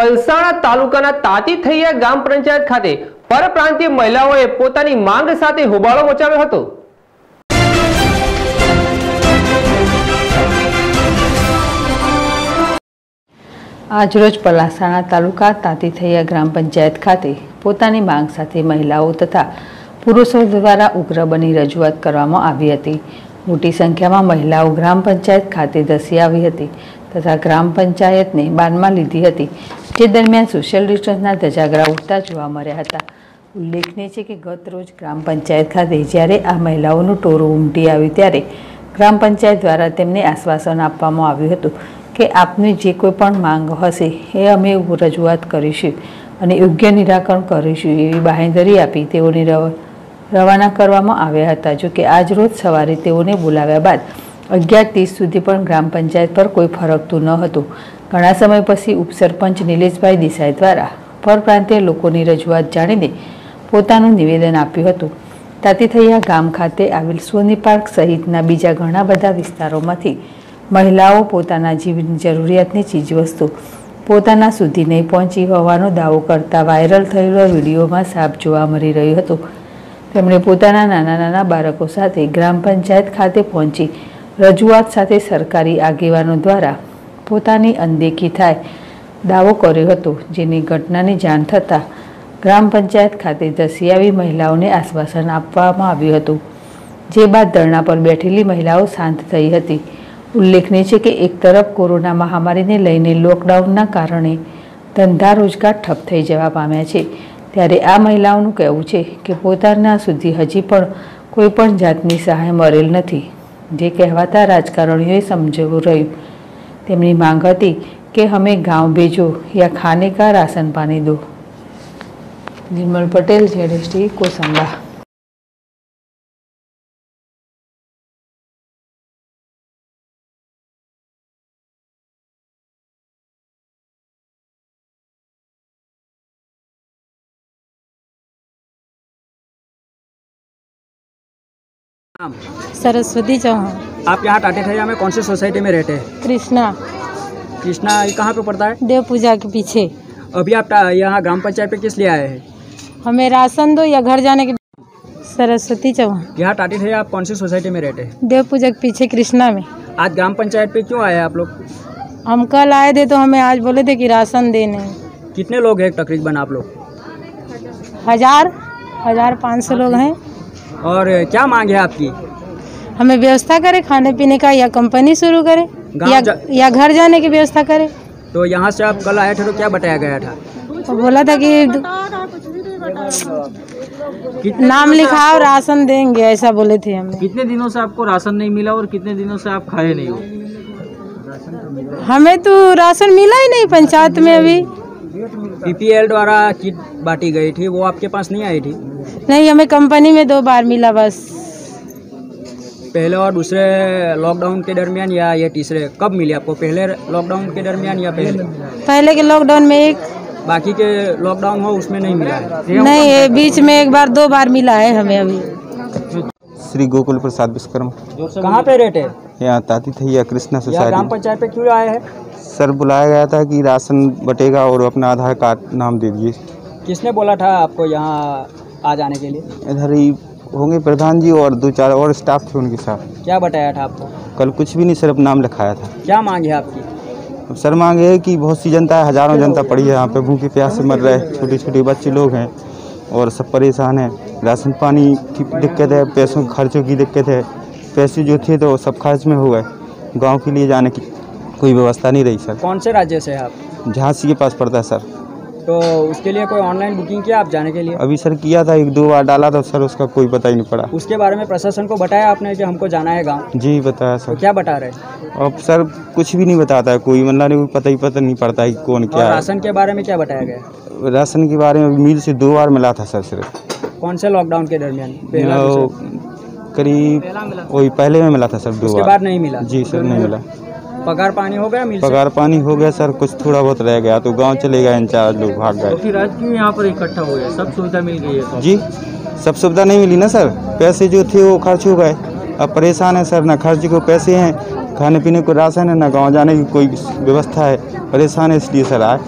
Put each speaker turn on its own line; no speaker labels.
પલસાણા તાલુકાના તાતી થૈયા ગામ પંચાયત ખાતે પરપ્રાંતીય મહિલાઓએ પોતાની માંગ સાથે હોબાળો મચાવ્યો હતો.
આજરોજ પલાસાણા તાલુકા તાતીથૈયા ગ્રામ પંચાયત ખાતે પોતાની માંગ સાથે મહિલાઓ તથા પુરુષો દ્વારા ઉગ્ર બની રજૂઆત કરવામાં આવી હતી. મોટી સંખ્યામાં મહિલાઓ ગ્રામ પંચાયત ખાતે ધસી આવી હતી તથા ગ્રામ પંચાયતને બાનમાં લીધી હતી. જે દરમિયાન સોશિયલ ડિસ્ટન્સના ધજાગરા ઉઠતા જોવા મળ્યા હતા. ઉલ્લેખનીય છે કે ગત રોજ ગ્રામ પંચાયત ખાતે જ્યારે આ મહિલાઓનું ટોરું ઉમટી આવ્યું ત્યારે ગ્રામ પંચાયત દ્વારા તેમને આશ્વાસન આપવામાં આવ્યું હતું કે આપની જે કોઈ પણ માંગ હશે એ અમે રજૂઆત કરીશું અને યોગ્ય નિરાકરણ કરીશું એવી બાહેંધરી આપી તેઓને રવ- રવાના કરવામાં આવ્યા હતા. જો કે આજ રોજ સવારે તેઓને બોલાવ્યા બાદ અગિયાર ત્રીસ સુધી પણ ગ્રામ પંચાયત પર કોઈ ફરકતું ન હતું. ઘણા સમય પછી ઉપસરપંચ નિલેશભાઈ દેસાઈ દ્વારા પરપ્રાંતીય લોકોની રજૂઆત જાણીને પોતાનું નિવેદન આપ્યું હતું. તાતીથૈયા ગામ ખાતે આવેલ સોની પાર્ક સહિતના બીજા ઘણા બધા વિસ્તારોમાંથી મહિલાઓ પોતાના જીવની જરૂરિયાતની ચીજવસ્તુ પોતાના સુધી નહીં પહોંચી હોવાનો દાવો કરતા વાયરલ થયેલો વિડીયોમાં સાપ જોવા મળી રહ્યો હતો. તેમણે પોતાના નાના નાના બાળકો સાથે ગ્રામ પંચાયત ખાતે પહોંચી રજૂઆત સાથે સરકારી આગેવાનો દ્વારા પોતાની અનદેખી થાય. દાવો કર્યો હતો, જેની ઘટનાની જાણ થતાં ગ્રામ પંચાયત ખાતે ધસી આવી મહિલાઓને આશ્વાસન આપવામાં આવ્યું હતું. જે બાદ ધરણા પર બેઠેલી મહિલાઓ શાંત થઈ હતી. ઉલ્લેખનીય છે કે એક તરફ કોરોના મહામારીને લઈને લોકડાઉનના કારણે ધંધા રોજગાર ઠપ થઈ જવા પામ્યા છે, ત્યારે આ મહિલાઓનું કહેવું છે કે પોતાના સુધી હજી પણ કોઈ પણ જાતની સહાય મળેલ નથી. જે કહેવાતા રાજકારણીઓએ સમજવું રહ્યું તેમની માંગ હતી કે અમે ગાંવ ભેજો યા ખાને કા રાશન પાણી દો. નિર્મલ પટેલ જેડેસ્ટી કોસંબા.
सरस्वती चौहान।
आप यहाँ टाटे ठैया में कौन सी सोसाइटी में रहते हैं?
कृष्णा।
कृष्णा ये कहाँ पे पड़ता है?
देव पूजा के पीछे।
अभी आप यहाँ ग्राम पंचायत पे किस लिए आए हैं?
हमें राशन दो या घर जाने के सरस्वती चौहान।
यहाँ टाटे ठैया आप कौन सी सोसाइटी में रहते हैं?
देव पूजा के पीछे कृष्णा में।
आज ग्राम पंचायत पे क्यों आए आप लोग?
हम कल आए थे तो हमें आज बोले थे कि राशन देने।
कितने लोग हैं तकरीबन आप लोग?
हज़ार हज़ार पाँच सौ लोग हैं।
और क्या मांग है आपकी?
हमें व्यवस्था करे खाने पीने का या कंपनी शुरू करे या
जा-
या घर जाने की व्यवस्था करे।
तो यहाँ से आप कल आए थे तो क्या बताया गया था?
तो बोला था कि नाम लिखाओ राशन देंगे ऐसा बोले थे हमें
कितने दिनों से आपको राशन नहीं मिला और कितने दिनों से आप खाए नहीं हो?
हमें तो राशन मिला ही नहीं पंचायत में अभी।
पीपीएल द्वारा किट बांटी गई थी वो आपके पास नहीं आई थी?
नहीं हमें कंपनी में दो बार मिला बस।
पहले और दूसरे लॉकडाउन के दरमियान या ये तीसरे कब मिली आपको? पहले लॉकडाउन के दरमियान या पहले?
पहले के लॉकडाउन में एक
बाकी के लॉकडाउन हो उसमें नहीं मिला है।
नहीं ये बीच में एक बार दो बार मिला है हमें अभी।
श्री गोकुल प्रसाद विश्वकर्म।
कहाँ पे रहते? हैं
यहाँ ताती थैया कृष्णा
या ग्राम
सोसाइटी
पंचायत पे क्यों आए हैं?
सर बुलाया गया था कि राशन बटेगा और अपना आधार कार्ड नाम दे दीजिए
किसने बोला था आपको यहाँ आ जाने के लिए?
इधर ही होंगे प्रधान जी और दो चार और स्टाफ थे उनके साथ।
क्या बताया था आपको?
कल कुछ भी नहीं सिर्फ़ नाम लिखाया था।
क्या मांग है आपकी?
सर मांग है कि बहुत सी जनता है हज़ारों जनता पड़ी है यहाँ पे। भूखे प्यास से मर रहे हैं छोटे छोटे बच्चे लोग हैं और सब परेशान हैं। राशन पानी की दिक्कत है पैसों खर्चों की दिक्कत है। पैसे जो थे तो सब खर्च में हो गए। गाँव के लिए जाने की कोई व्यवस्था नहीं रही सर।
कौन से राज्य से है आप?
झांसी के पास पड़ता है सर।
तो उसके लिए कोई ऑनलाइन बुकिंग किया आप जाने के लिए?
अभी सर किया था एक दो बार डाला था सर उसका कोई पता ही नहीं पड़ा।
उसके बारे में प्रशासन को बताया आपने कि हमको जाना है गाँव?
जी बताया सर
तो
सर।
क्या बता रहे?
अब सर कुछ भी नहीं बताता है कोई मतलब नहीं पता ही पता नहीं पड़ता है कौन क्या
राशन के बारे में क्या बताया गया?
राशन के बारे में मिल से दो बार मिला था सर सिर्फ़।
कौन से लॉकडाउन के दरमियान?
करीब वही पहले में मिला था सर दो बार।
नहीं मिला?
जी सर नहीं मिला।
पगार पानी हो गया मिल
पगार पानी हो गया सर कुछ थोड़ा बहुत रह गया तो गाँव चले गए इंचार्ज लोग भाग गए।
फिर आज क्यों यहाँ पर इकट्ठा हो गया सब सुविधा मिल गई है
जी सब सुविधा नहीं मिली ना सर? पैसे जो थे वो खर्च हो गए। अब परेशान है सर ना खर्च को पैसे हैं खाने पीने को राशन है ना गाँव जाने की कोई व्यवस्था है। परेशान है इसलिए सर आए